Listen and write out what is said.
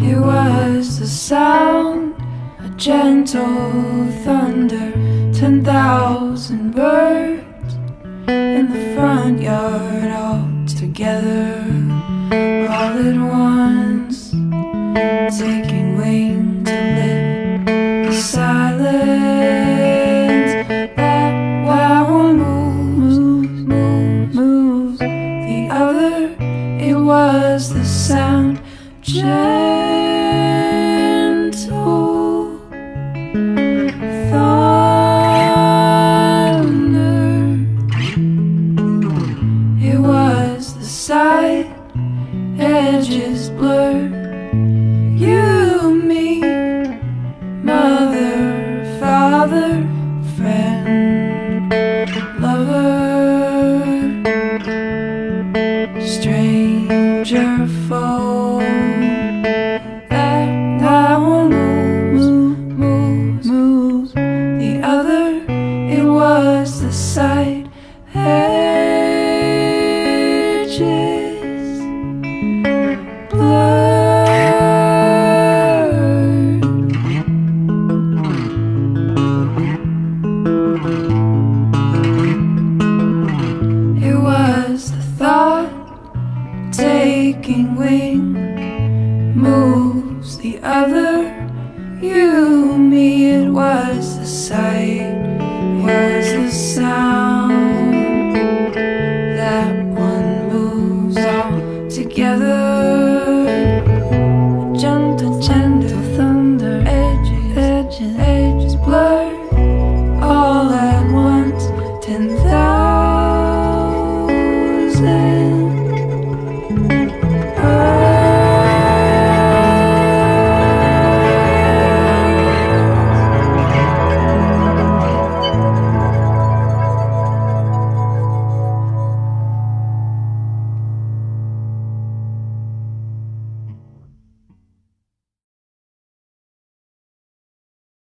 It was the sound, a gentle thunder, 10,000 birds in the front yard all together, all at once. The it was the sound gentle thunder. It was the side edges blurred. You, me, mother, father, friend, stranger, taking wing, moves the other. You, me, it was the sight, was the sound. That one moves all together. Gentle, gentle thunder, edges, edges, edges blur all at once. Ten thousand.